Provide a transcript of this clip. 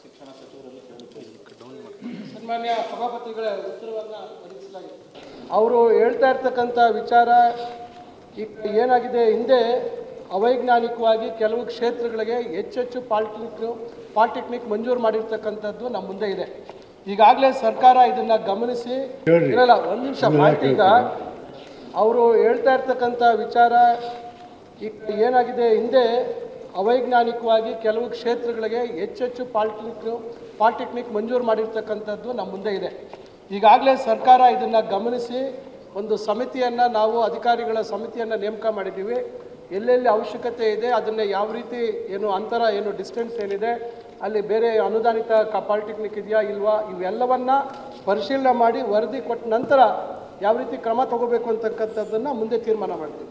ಶಿಕ್ಷಣ ಸಚಿವರಲ್ಲಿ ಸನ್ಮಾನ್ಯ ಸಭಾಪತಿಗಳ ಉತ್ತರವನ್ನು ಒದಗಿಸಲಾಗಿದೆ ಅವರು ಹೇಳ್ತಾ ಇರ್ತಕ್ಕಂಥ ವಿಚಾರ ಈಗ ಏನಾಗಿದೆ ಹಿಂದೆ ಅವೈಜ್ಞಾನಿಕವಾಗಿ ಕೆಲವು ಕ್ಷೇತ್ರಗಳಿಗೆ ಹೆಚ್ಚೆಚ್ಚು ಪಾಲಿಟೆಕ್ನಿಕ್ ಪಾಲಿಟೆಕ್ನಿಕ್ ಮಂಜೂರು ಮಾಡಿರ್ತಕ್ಕಂಥದ್ದು ನಮ್ಮ ಮುಂದೆ ಇದೆ. ಈಗಾಗಲೇ ಸರ್ಕಾರ ಇದನ್ನು ಗಮನಿಸಿ ಇರಲ್ಲ ಒಂದು ನಿಮಿಷ ಈಗ ಅವರು ಹೇಳ್ತಾ ಇರ್ತಕ್ಕಂಥ ವಿಚಾರ ಈಗ ಏನಾಗಿದೆ ಹಿಂದೆ ಅವೈಜ್ಞಾನಿಕವಾಗಿ ಕೆಲವು ಕ್ಷೇತ್ರಗಳಿಗೆ ಹೆಚ್ಚೆಚ್ಚು ಪಾಲಿಟೆಕ್ನಿಕ್ ಪಾಲಿಟೆಕ್ನಿಕ್ ಮಂಜೂರು ಮಾಡಿರ್ತಕ್ಕಂಥದ್ದು ನಮ್ಮ ಮುಂದೆ ಇದೆ. ಈಗಾಗಲೇ ಸರ್ಕಾರ ಇದನ್ನು ಗಮನಿಸಿ ಒಂದು ಸಮಿತಿಯನ್ನು ನಾವು ಅಧಿಕಾರಿಗಳ ಸಮಿತಿಯನ್ನು ನೇಮಕ ಮಾಡಿದ್ದೀವಿ. ಎಲ್ಲೆಲ್ಲಿ ಅವಶ್ಯಕತೆ ಇದೆ ಅದನ್ನು ಯಾವ ರೀತಿ ಏನು ಅಂತರ ಏನು ಡಿಸ್ಟೆನ್ಸ್ ಏನಿದೆ, ಅಲ್ಲಿ ಬೇರೆ ಅನುದಾನಿತ ಕ ಪಾಲಿಟೆಕ್ನಿಕ್ ಇದೆಯಾ ಇಲ್ವಾ, ಇವೆಲ್ಲವನ್ನು ಪರಿಶೀಲನೆ ಮಾಡಿ ವರದಿ ಕೊಟ್ಟ ನಂತರ ಯಾವ ರೀತಿ ಕ್ರಮ ತಗೋಬೇಕು ಅಂತಕ್ಕಂಥದ್ದನ್ನು ಮುಂದೆ ತೀರ್ಮಾನ ಮಾಡ್ತೀವಿ.